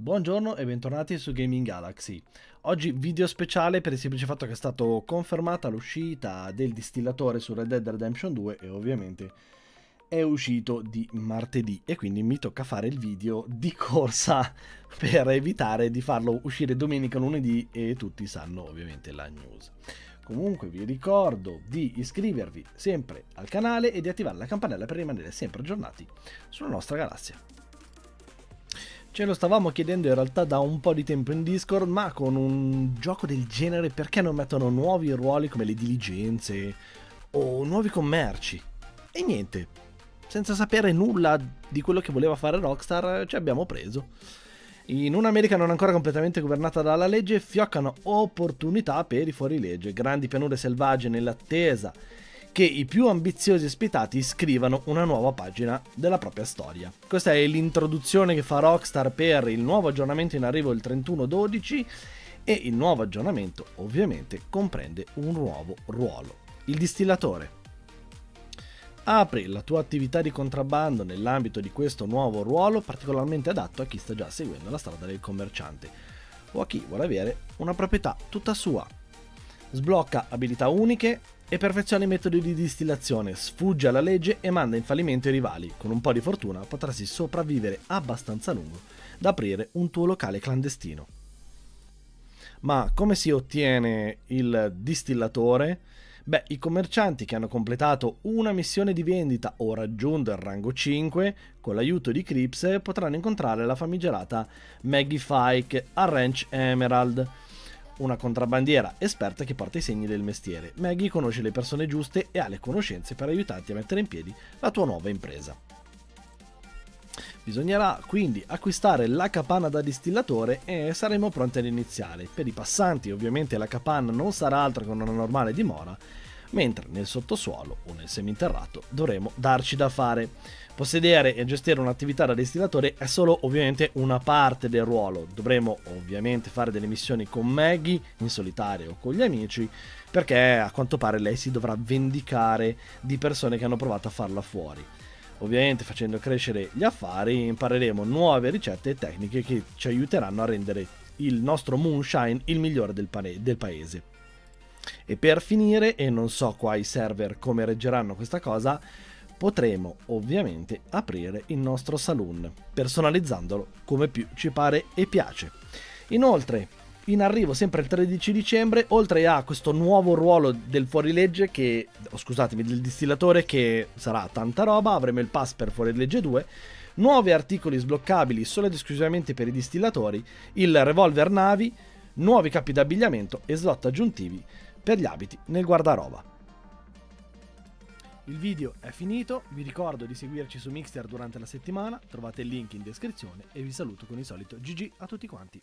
Buongiorno e bentornati su Gaming Galaxy. Oggi video speciale per il semplice fatto che è stato confermata l'uscita del distillatore su Red Dead Redemption 2 e ovviamente è uscito di martedì e quindi mi tocca fare il video di corsa per evitare di farlo uscire domenica lunedì e tutti sanno ovviamente la news. Comunque vi ricordo di iscrivervi sempre al canale e di attivare la campanella per rimanere sempre aggiornati sulla nostra galassia. Ce lo stavamo chiedendo in realtà da un po' di tempo in Discord, ma con un gioco del genere perché non mettono nuovi ruoli come le diligenze o nuovi commerci? E niente, senza sapere nulla di quello che voleva fare Rockstar ci abbiamo preso. In un'America non ancora completamente governata dalla legge, fioccano opportunità per i fuorilegge, grandi pianure selvagge nell'attesa che i più ambiziosi ospitati scrivano una nuova pagina della propria storia. Questa è l'introduzione che fa Rockstar per il nuovo aggiornamento in arrivo il 31-12 e il nuovo aggiornamento ovviamente comprende un nuovo ruolo, il distillatore. Apri la tua attività di contrabbando nell'ambito di questo nuovo ruolo particolarmente adatto a chi sta già seguendo la strada del commerciante o a chi vuole avere una proprietà tutta sua. Sblocca abilità uniche e perfeziona i metodi di distillazione, sfugge alla legge e manda in fallimento i rivali. Con un po' di fortuna potresti sopravvivere abbastanza lungo da aprire un tuo locale clandestino. Ma come si ottiene il distillatore? Beh, i commercianti che hanno completato una missione di vendita o raggiunto il rango 5 con l'aiuto di Crips potranno incontrare la famigerata Maggie Fike a Ranch Emerald, una contrabbandiera esperta che porta i segni del mestiere. Maggie conosce le persone giuste e ha le conoscenze per aiutarti a mettere in piedi la tua nuova impresa. Bisognerà quindi acquistare la capanna da distillatore e saremo pronti ad iniziare. Per i passanti ovviamente la capanna non sarà altro che una normale dimora, mentre nel sottosuolo o nel seminterrato dovremo darci da fare. Possedere e gestire un'attività da distillatore è solo ovviamente una parte del ruolo, dovremo ovviamente fare delle missioni con Maggie in solitario o con gli amici, perché a quanto pare lei si dovrà vendicare di persone che hanno provato a farla fuori. Ovviamente facendo crescere gli affari impareremo nuove ricette e tecniche che ci aiuteranno a rendere il nostro moonshine il migliore del, pane- del paese. E per finire, e non so qua i server come reggeranno questa cosa, potremo ovviamente aprire il nostro saloon, personalizzandolo come più ci pare e piace. Inoltre, in arrivo sempre il 13 dicembre, oltre a questo nuovo ruolo del fuorilegge che, oh, scusatemi, del distillatore che sarà tanta roba, avremo il pass per fuorilegge 2, nuovi articoli sbloccabili solo ed esclusivamente per i distillatori, il revolver navi, nuovi capi d'abbigliamento e slot aggiuntivi per gli abiti nel guardaroba. Il video è finito, vi ricordo di seguirci su Mixer durante la settimana, trovate il link in descrizione e vi saluto con il solito GG a tutti quanti.